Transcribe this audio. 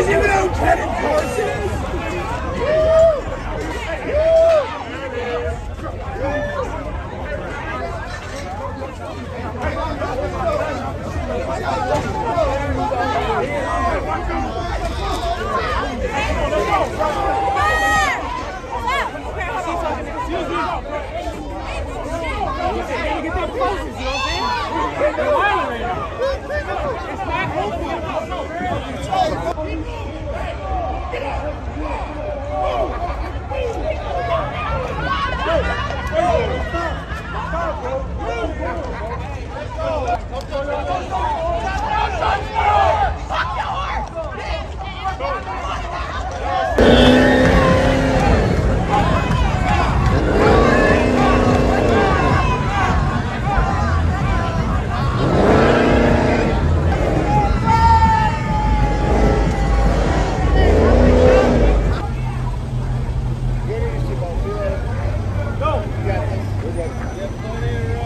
guys even know tennis courses. Get up! Get up! Yeah.